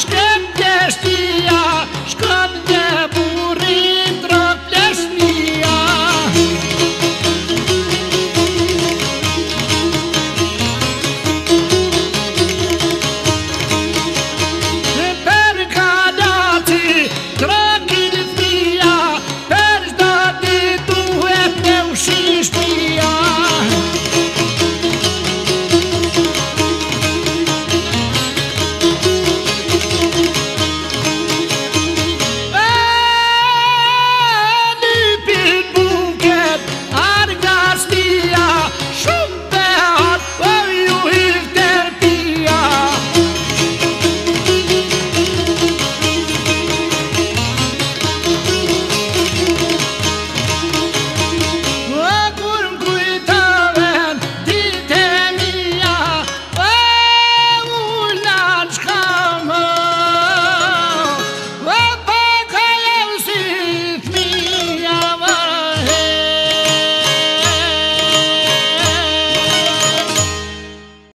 Stay